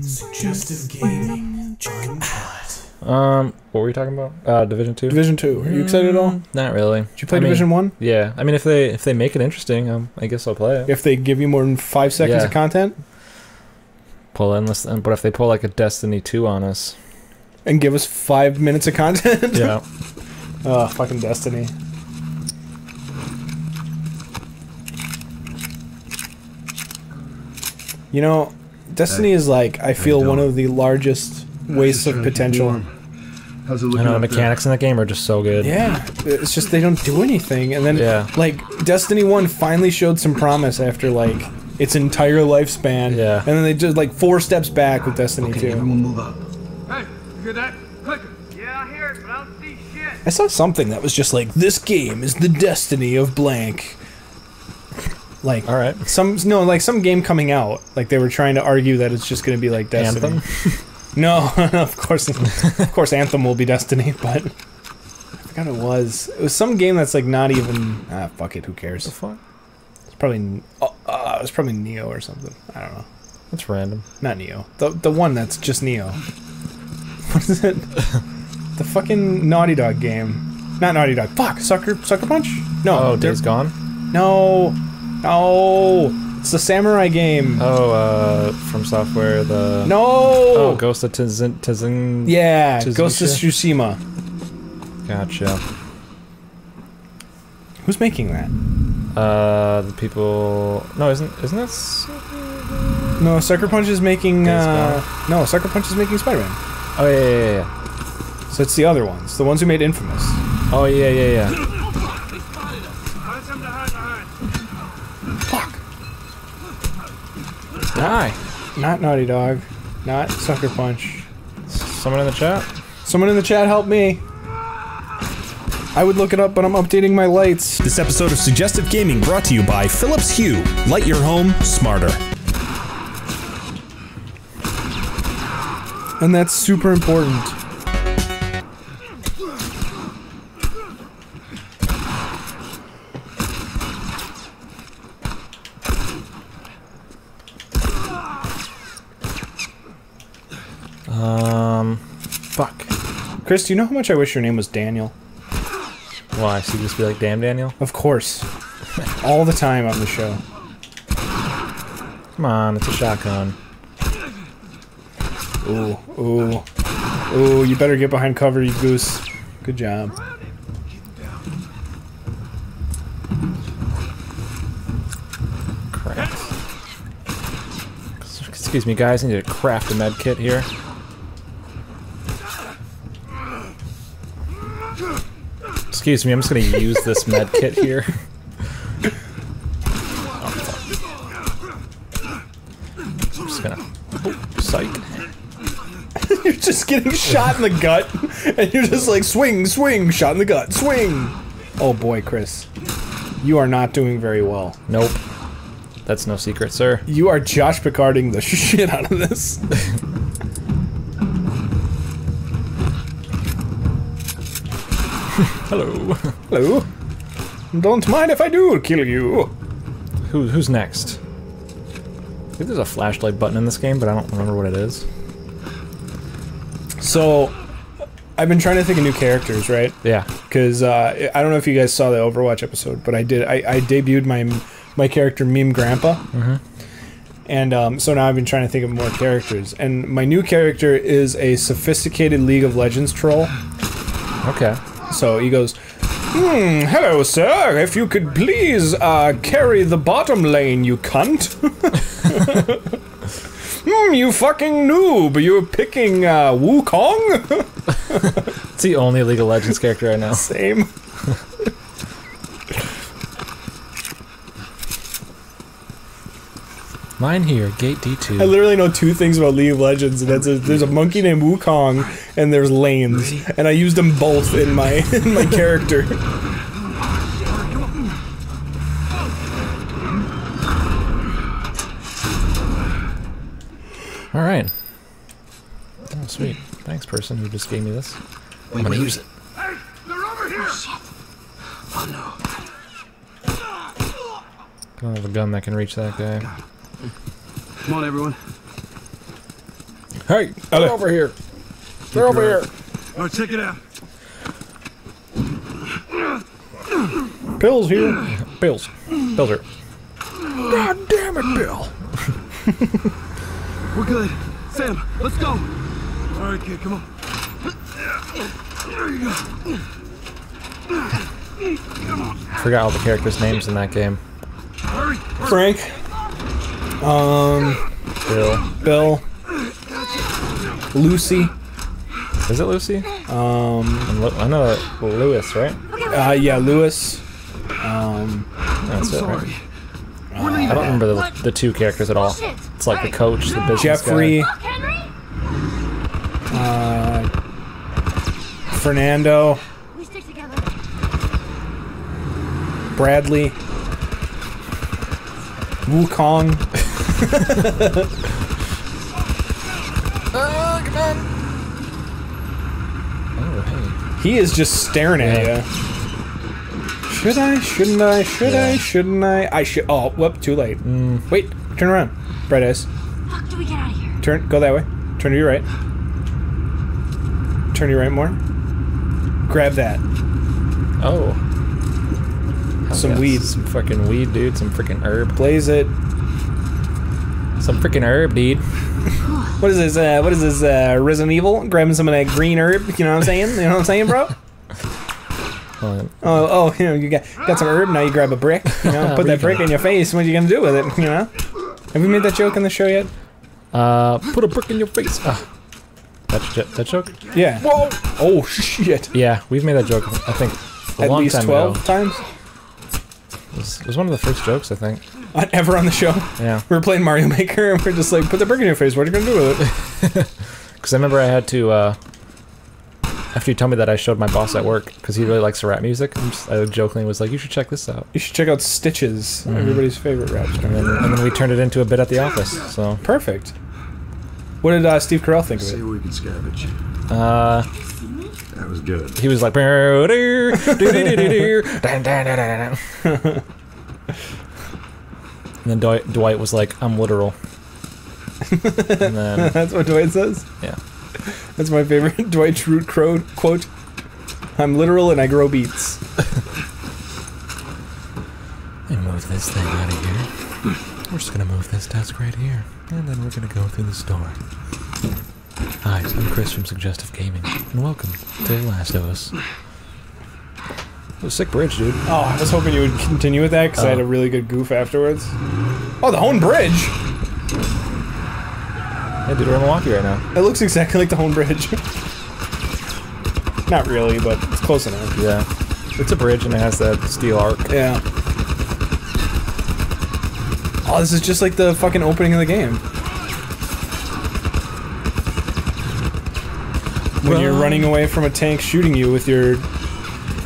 Suggestive gaming. Uncut. Um, what were we talking about? Uh, Division Two. Division two. Are you excited at all? Not really. Did you play I mean, Division one? Yeah, I mean, if they if they make it interesting, um, I guess I'll play it. If they give you more than five seconds Yeah. of content Pull endless, but if they pull like a Destiny Two on us, and give us five minutes of content, yeah, oh, fucking Destiny. You know, Destiny is like I feel one of the largest wastes of potential. How's it I looking know the up there? mechanics in the game are just so good. Yeah, it's just they don't do anything, and then Yeah. like Destiny One finally showed some promise after like its entire lifespan. Yeah. and then they just like four steps back with Destiny Okay, Two. everyone move up. Hey, you hear that? Clicker. Yeah, I hear it, but I don't see shit. I saw something that was just like this game is the destiny of blank. Like All right. some no, like some game coming out. Like they were trying to argue that it's just going to be like Destiny. Anthem. No, of course, of course, Anthem will be Destiny, but I forgot it was. It was some game that's like not even. Ah, fuck it. Who cares? the fuck? It's probably. Uh, uh, it was probably Nioh or something. I don't know. That's random. Not Nioh. The the one that's just Nioh. What is it? the fucking Naughty Dog game. Not Naughty Dog. Fuck. Sucker Sucker Punch. No. Oh, Days Gone. No. No. It's the samurai game. Oh, uh, from software the. no. Oh, Ghost of Tizin. Tizin. Yeah. Tsuzuka? Ghost of Tsushima. Gotcha. Who's making that? Uh, the people. No, isn't isn't that? No, Sucker Punch is making. Uh, no, Sucker Punch is making Spider-Man. Oh yeah, yeah, yeah. So it's the other ones, the ones who made Infamous. Oh yeah, yeah, yeah. Find something to hide behind. Fuck. Die. Not Naughty Dog. Not Sucker Punch. Someone in the chat. Someone in the chat help me. I would look it up, but I'm updating my lights. This episode of Suggestive Gaming brought to you by Philips Hue. Light your home smarter. And that's super important. Um, fuck. Chris, do you know how much I wish your name was Daniel? Why? So you just be like, damn, Daniel. Of course. All the time on the show. Come on, it's a shotgun. Ooh, ooh. Ooh, you better get behind cover, you goose. Good job. Crap. Excuse me, guys. I need to craft a med kit here. Excuse me, I'm just gonna use this med kit here. Oh. I'm just gonna. Oh, psych. You're just getting shot in the gut, and you're just like, swing, swing, shot in the gut, swing. Oh boy, Chris. You are not doing very well. Nope. That's no secret, sir. You are Josh Picarding the shit out of this. Hello. Hello. Don't mind if I do kill you. Who, who's next? I think there's a flashlight button in this game, but I don't remember what it is. So, I've been trying to think of new characters, right? Yeah. Because uh, I don't know if you guys saw the Overwatch episode, but I did. I, I debuted my my character Meme Grandpa, mm-hmm. and um, so now I've been trying to think of more characters. And my new character is a sophisticated League of Legends troll. Okay. So he goes, Hmm, hello, sir. If you could please uh, carry the bottom lane, you cunt. Hmm, you fucking noob. You're picking uh, Wukong? It's the only League of Legends character I know. Same. Mine here, Gate D2. I literally know two things about League of Legends, and that's a, there's a monkey named Wukong, and there's lanes, and I used them both in my in my character. Alright. Oh, sweet. Thanks, person who just gave me this. I'm gonna use it. Hey, they're over here. Oh, I don't have a gun that can reach that guy. Come on, everyone. Hey, they're over here. They're over here. All right, check it out. Bill's here. Bills. Bills are. God damn it, Bill. We're good. Sam, let's go. All right, kid, come on. There you go. I forgot all the characters' names in that game. Hurry. Frank. Um, Bill. Bill. Lucy. Is it Lucy? Um, I know Louis, right? Uh, yeah, Louis. That's it, right? Sorry. I don't remember the, the two characters at all. It's like the coach, the business Jeffrey. guy. Look, Henry! Fernando. We stick together. Bradley. Wukong. Oh, He is just staring at Yeah. you. Should I? Shouldn't I? Should I? Shouldn't I? I should. Oh, whoop! Too late. Mm. Wait. Turn around. Bright eyes. Fuck, do we get out of here? Turn. Go that way. Turn to your right. Turn to your right more. Grab that. Oh. Some yeah, weed. Some fucking weed, dude. Some freaking herb. Blaze it. Some freaking herb, dude. What is this? Uh, what is this? Uh, Resident Evil? Grabbing some of that green herb. You know what I'm saying? You know what I'm saying, bro? Oh, Oh, you know, you got got some herb. Now you grab a brick. You know, put that brick in your face. What are you gonna do with it? You know? Have we made that joke in the show yet? Uh, put a brick in your face. Ah. That, that joke? Yeah. Whoa! Oh shit! Yeah, we've made that joke, I think, a At long least time twelve ago. times. It was, was one of the first jokes, I think. Uh, Ever on the show? Yeah. We were playing Mario Maker and we're just like, put the brick in your face. What are you gonna do with it? Because I remember I had to, uh, after you told me that, I showed my boss at work, because he really likes rap music. and just, I jokingly was like, you should check this out. You should check out Stitches, everybody's favorite rap star. And then, and then we turned it into a bit at the office, so. Perfect. What did uh, Steve Carell think of See it? what we can scavenge. Uh, That was good. he was like, and then Dwight, Dwight was like, I'm literal. and then, That's what Dwight says. yeah. That's my favorite Dwight Schrute quote. I'm literal and I grow beets. And move this thing out of here. We're just gonna move this desk right here, and then we're gonna go through this door. Hi, I'm Chris from Suggestive Gaming, and welcome to The Last of Us. It was a sick bridge, dude. Oh, I was hoping you would continue with that because I had a oh. really good goof afterwards. Oh, the Hoan Bridge! Yeah, dude, we're in Milwaukee right now. It looks exactly like the Hoan Bridge. Not really, but it's close enough. Yeah. It's a bridge, and it has that steel arc. Yeah. Oh, this is just like the fucking opening of the game. When you're running away from a tank shooting you with your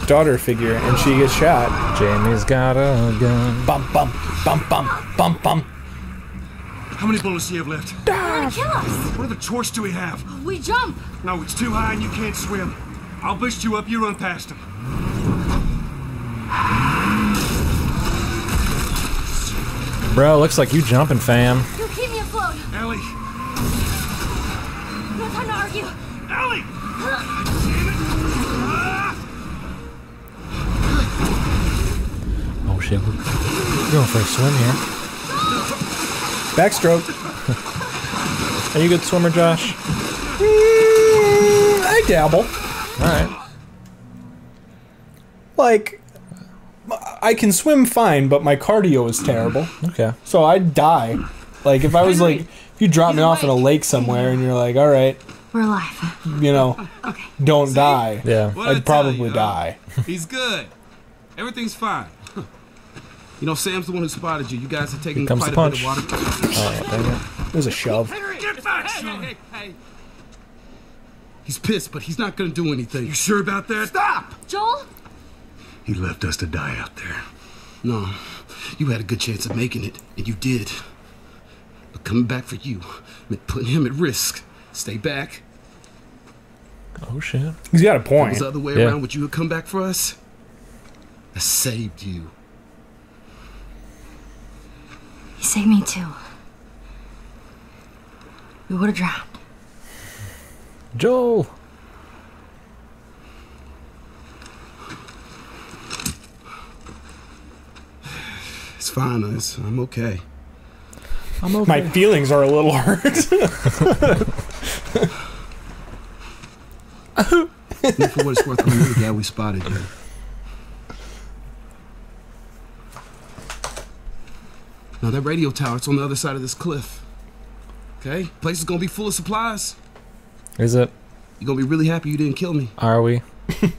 daughter figure and she gets shot. Jamie's got a gun. Bum bum bum bum bum bum. How many bullets do you have left? They're kill us! What other choice do we have? We jump! No, it's too high and you can't swim. I'll boost you up, you run past them. Bro, looks like you jumping, fam. You keep me afloat! Ellie! No time to argue! Ellie! Shit, we're we're going for a swim here. Backstroke. Are you a good swimmer, Josh? Mm, I dabble. Alright. Like, I can swim fine, but my cardio is terrible. Okay. So I'd die. Like, if I was like, if you drop me off in a lake somewhere and you're like, all right, We're alive. you know, don't die. Yeah. What'd I I'd probably you, die. He's good. Everything's fine. You know, Sam's the one who spotted you. You guys are taking comes quite the a bit of punch. water. Oh, dang. There's a shove. Get back, son! Hey, hey. He's pissed, but he's not gonna do anything. You sure about that? Stop! Joel? He left us to die out there. No, you had a good chance of making it, and you did. But coming back for you meant putting him at risk. Stay back. Oh shit. He's got a If it point. was the other way Yeah. around, would you have come back for us? I saved you. He saved me too. We would have drowned. Joel. It's fine. It's, I'm okay. I'm okay. My feelings are a little hurt. And for what it's worth, I'm really glad we spotted you. Now that radio tower, it's on the other side of this cliff. Okay? Place is gonna be full of supplies. Is it? You're gonna be really happy you didn't kill me. Are we?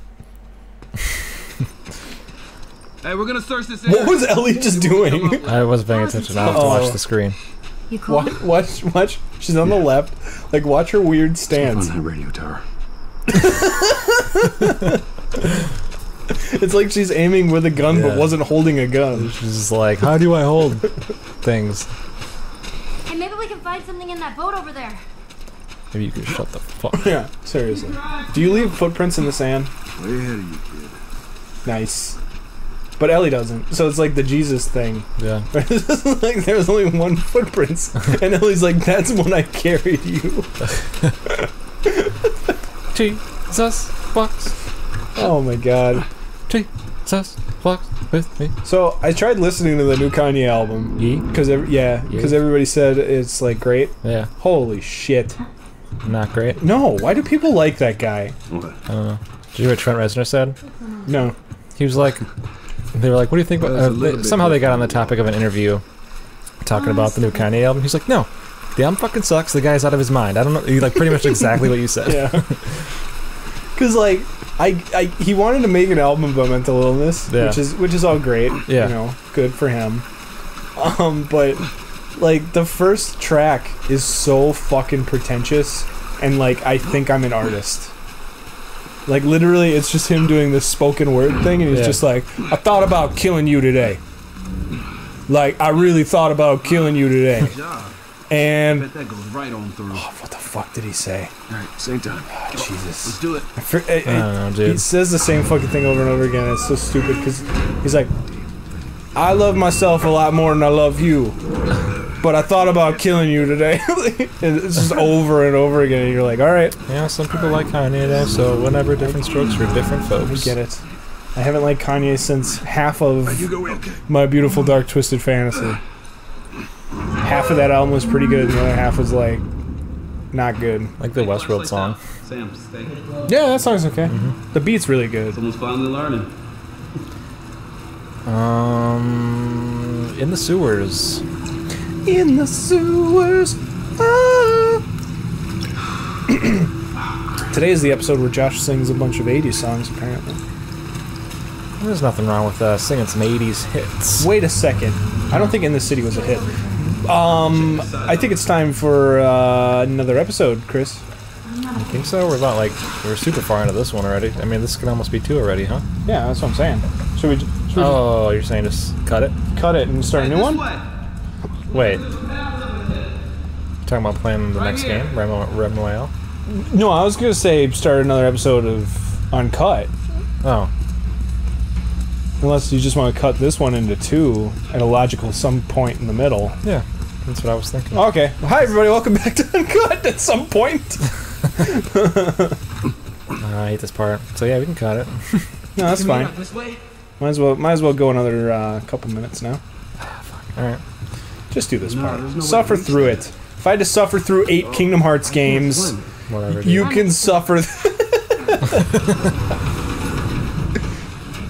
Hey, we're gonna search this what was Ellie just doing? I wasn't paying attention. I have to watch the screen. You cool? Watch, watch, watch. She's on the left. Like, watch her weird stance. On stance. that radio tower. It's like she's aiming with a gun but wasn't holding a gun. She's just like, how do I hold things? Hey, maybe we can find something in that boat over there. Maybe you could shut the fuck. Yeah, seriously. Do you leave footprints in the sand? Way ahead of you, kid. Nice. But Ellie doesn't. So it's like the Jesus thing. Yeah. like there's only one footprints. and Ellie's like, that's when I carried you. Jesus walks. Oh my god. Jesus walks with me. So I tried listening to the new Kanye album. Ye? Cause every, yeah, because Yeah. everybody said it's like great. Yeah. Holy shit! Not great. No, why do people like that guy? What? I don't know. Did you hear what Trent Reznor said? No, He was like, they were like, what do you think? About, Well, uh, it's a little they- somehow they got on the topic of an interview talking about the new Kanye album. He's like, no, the album fucking sucks. The guy's out of his mind. I don't know. He like pretty much exactly what you said. yeah. Cause like I, I he wanted to make an album about mental illness, Yeah. which is which is all great. Yeah. you know, good for him. Um, but like the first track is so fucking pretentious, and like I think I'm an artist. Like literally, it's just him doing this spoken word thing, and he's Yeah. just like, "I thought about killing you today." Like I really thought about killing you today, job. and Bet that goes right on through. Oh, what the fuck did he say? All right, same time. Ah, Jesus. Let's do it. I fr- I- I don't know, dude. He says the same fucking thing over and over again. It's so stupid because he's like, I love myself a lot more than I love you. But I thought about killing you today. And it's just over and over again. And you're like, all right, Yeah, some people like Kanye there, so whenever different strokes for different folks. we get it. I haven't liked Kanye since half of You go in. Okay. My Beautiful Dark Twisted Fantasy. Half of that album was pretty good, and the other half was like, not good. Like the Westworld song. Sam, stay. Yeah, that song's okay. The beat's really good. Someone's finally learning. Um, in the sewers. In the sewers. ah. Today is the episode where Josh sings a bunch of 80s songs, apparently. There's nothing wrong with uh, singing some 80s hits. Wait a second. I don't think In the City was a hit. Um, I think it's time for uh, another episode, Chris. I think so. We're about like we're super far into this one already. I mean, this could almost be two already, huh? Yeah, that's what I'm saying. Should we, should we Oh, you're saying just cut it? cut it and start a new one? Wait. Talking about playing the next game, Remo, Realm Royale. No, I was gonna say start another episode of Uncut. Oh, Unless you just want to cut this one into two at a logical some point in the middle. yeah, that's what I was thinking. Okay. Hi everybody, welcome back to Uncut at some point. Uh, I hate this part. So yeah, we can cut it. No, that's fine. This way. Might as well might as well go another uh, couple minutes now. All right. Just do this No, part. no suffer through it. If I had to suffer through eight Kingdom Hearts games, Whatever. you can suffer.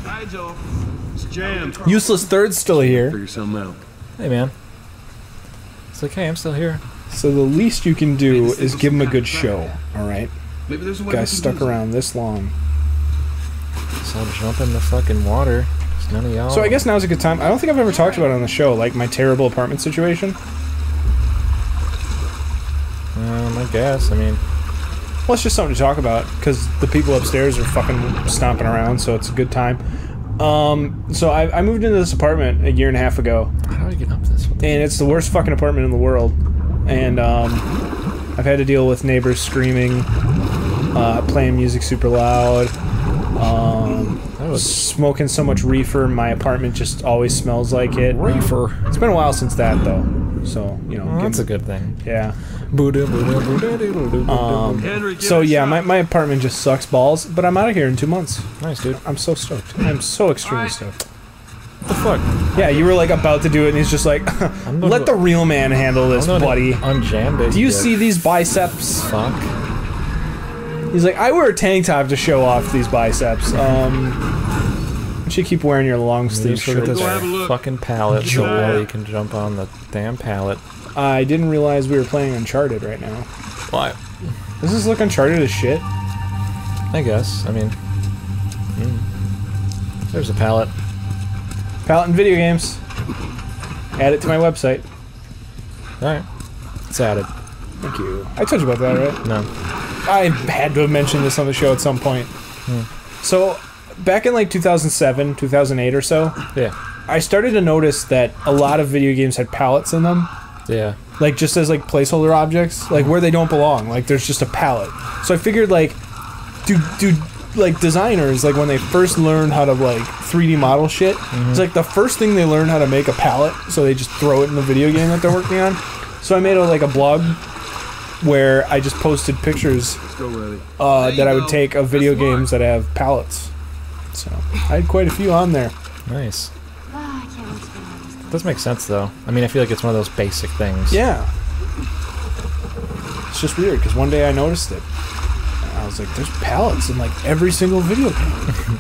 Hi, Joel. It's jammed. Useless Third's still here, Figure something out. Hey man. It's like, hey, I'm still here. so the least you can do is give him a good show. All right, Maybe there's a way guys stuck around this long. So I'll jump in the fucking water. 'cause none of y'all. So I guess now's a good time. I don't think I've ever talked about it on the show, like my terrible apartment situation. Um, I guess. I mean, Well, it's just something to talk about because the people upstairs are fucking stomping around, so it's a good time. Um, so I, I moved into this apartment a year and a half ago, how do I get up this? What the- and it's the worst fucking apartment in the world. And um, I've had to deal with neighbors screaming, uh, playing music super loud, um, That was smoking so much reefer. My apartment just always smells like it. reefer. It's been a while since that though, so you know. Well, give- that's a good thing. yeah. Um, so yeah, my, my apartment just sucks balls, but I'm out of here in two months. nice, dude. I'm so stoked. I'm so extremely Alright. stoked. What the fuck? Yeah, you were like about to do it, and he's just like, "Let the real man handle this, buddy." Unjam, baby. Do you dick. see these biceps? Fuck. He's like, "I wear a tank top to show off these biceps." Um, you should keep wearing your long sleeve Just look at shirt. this Go have a look. fucking pallet. Joel. So you can jump on the damn pallet. I didn't realize we were playing Uncharted right now. Why? Does this look Uncharted as shit? I guess. I mean, mm. there's a pallet. Palette in video games. Add it to my website. All right, it's added. Thank you. I told you about that, right? No. I had to have mentioned this on the show at some point. So, back in like 2007, 2008 or so, Yeah. I started to notice that a lot of video games had palettes in them. Yeah. like just as like placeholder objects, like where they don't belong. Like there's just a palette. So I figured like, do do like designers like when they first learn how to like 3D model shit, it's like the first thing they learn how to make a palette. So they just throw it in the video game that they're working on. So I made a, like a blog where I just posted pictures Let's go, Riley. uh, that I would take of video games that have palettes. So I had quite a few on there. Nice. I can't wait to get out of this Does make sense though. I mean, I feel like it's one of those basic things. Yeah. It's just weird because one day I noticed it. And I was like, there's palettes in like every single video game.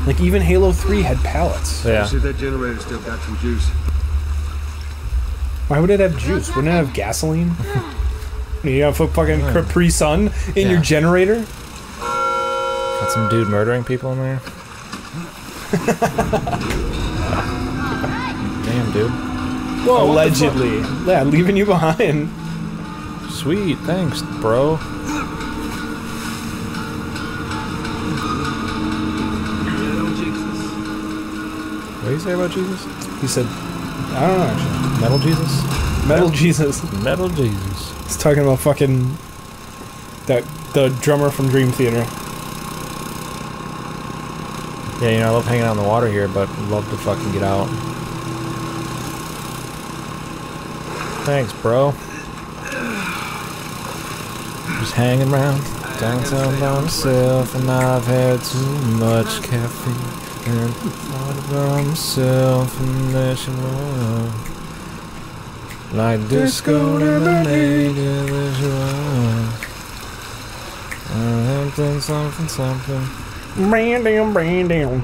like even Halo 3 had palettes. Yeah. See if that generator still got some juice. Why would it have juice? Wouldn't it have gasoline? you have a fucking Capri Sun in your generator? Got some dude murdering people in there. Damn, dude. Whoa, Allegedly. Yeah, leaving you behind. Sweet, thanks, bro. What do you say about Jesus? He said, I don't know actually. Metal Jesus? Metal Jesus. Metal Jesus. He's talking about fucking that the drummer from Dream Theater. Yeah, you know, I love hanging out in the water here, but love to fucking get out. Thanks, bro. Just hanging around downtown by myself, and I've had too much caffeine. And thought about myself and know. Like disco lemonade, yeah, there's your something, Something, something, something. Brandon, Brandon.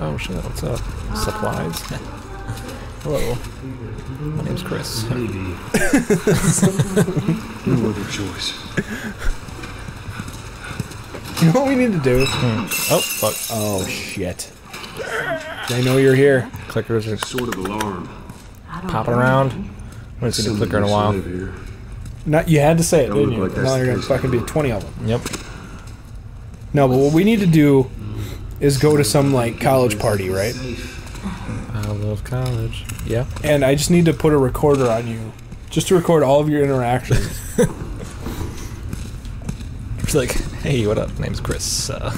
Oh shit, what's up? Supplies? Ah. Hello. My name's Chris. Maybe. no other choice. You know what we need to do? Hmm. Oh, fuck. Oh shit. They know you're here. Clickers are Sort of alarm. popping around. I haven't seen a clicker in a while. Not you had to say it, didn't you? like now you're gonna fucking be 20 of them. Yep. No, but what we need to do is go to some like college party, right? I love college. Yeah. And I just need to put a recorder on you, just to record all of your interactions. It's like, hey, what up? Name's Chris. Uh,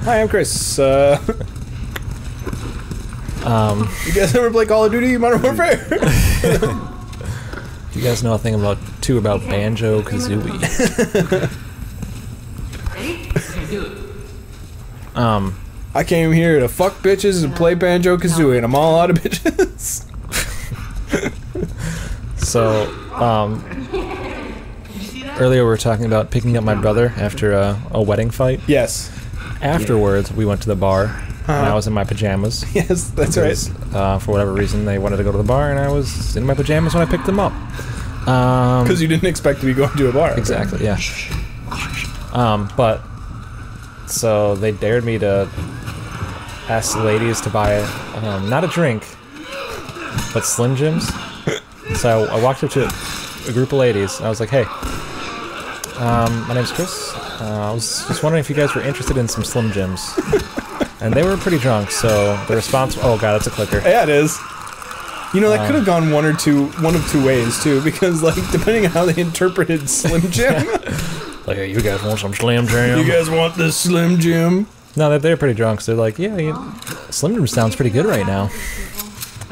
Hi, I'm Chris. Uh, um, you guys ever play Call of Duty Modern Warfare? do you guys know a thing about two about Banjo Kazooie? Um, I came here to fuck bitches and play Banjo Kazooie, and I'm all out of bitches. so, um, earlier we were talking about picking up my brother after a, a wedding fight. yes, Afterwards, we went to the bar, and I was in my pajamas. yes, that's right. Uh, for whatever reason, they wanted to go to the bar, and I was in my pajamas when I picked them up. Um, Because you didn't expect to be going to a bar. exactly, yeah. Um, but so they dared me to ask the ladies to buy um, not a drink, but Slim Jims. So I, I walked up to a group of ladies. And I was like, "Hey, um, my name's Chris. Uh, I was just wondering if you guys were interested in some Slim Jims." And they were pretty drunk, so the response. Oh god, that's a clicker. Yeah, it is. You know, that could have gone one or two, one of two ways too, because like depending on how they interpreted Slim Jim, Like, hey, you guys want some Slim Jim? you guys want this Slim Jim? No, they're, they're pretty drunk, so they're like, yeah, Slim Jim sounds pretty good right now.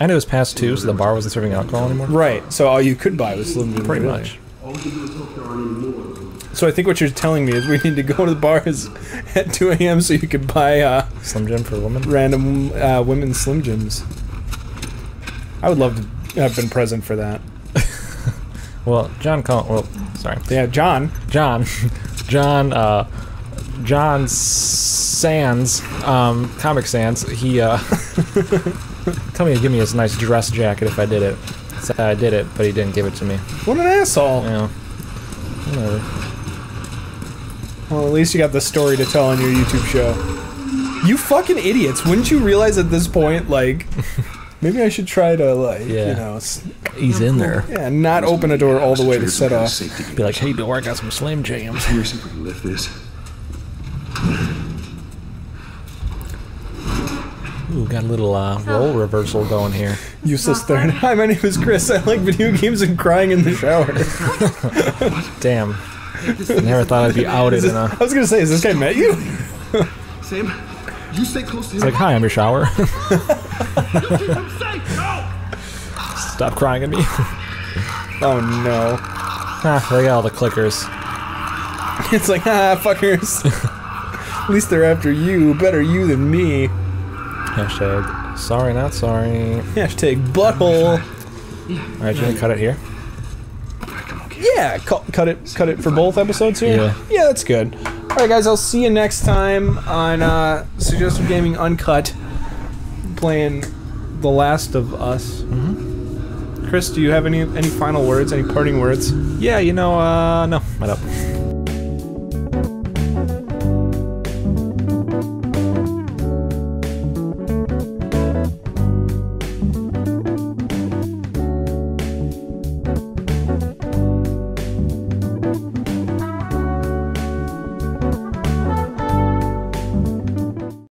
And it was past two, so the bar wasn't serving alcohol anymore. Right. So all you could buy was Slim Jim. Pretty really. much. So I think what you're telling me is we need to go to the bars at 2 a.m. so you could buy uh, Slim Jim for women. random uh, women's Slim Jims. I would love to have been present for that. Well, John Col- Well, sorry. Yeah, John. John, John, uh, John Sands, um, Comic Sans. He uh, tell me to give me his nice dress jacket if I did it. I did it, but he didn't give it to me. What an asshole. Yeah. whatever. Well, at least you got the story to tell on your YouTube show. You fucking idiots! Wouldn't you realize at this point, like, maybe I should try to, like, you know, He's in there. yeah, not open a door all the way to set off. Be like, hey, door, I got some Slim Jams. Here, see if we can lift this. Ooh, got a little uh, role reversal going here. Useless third. Hi, my name is Chris. I like video games and crying in the shower. Damn. Never thought I'd be outed in a. I was gonna say, has this guy met you? Sam, you stay close to him. It's like, hi, I'm your shower. Stop crying at me. Oh no. ah, they got all the clickers. It's like, ah, fuckers. At least they're after you. Better you than me. Hashtag sorry, not sorry. Hashtag butthole. Alright, you gonna cut it here? Yeah, cut, cut it, cut it for both episodes here. Yeah. yeah, that's good. All right, guys, I'll see you next time on uh, Suggestive Gaming Uncut, playing The Last of Us. Mm-hmm. Chris, do you have any any final words, any parting words? Yeah, you know, uh, no, I don't.